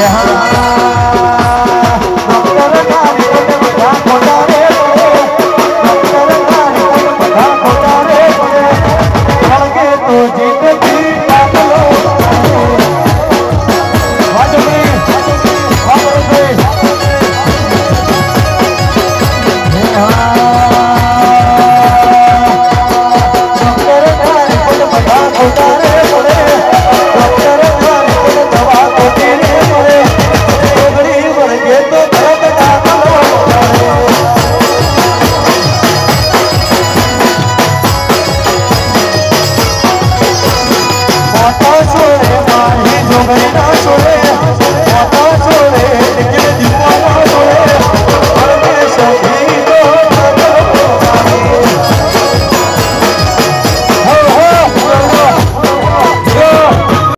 terra. পশুরে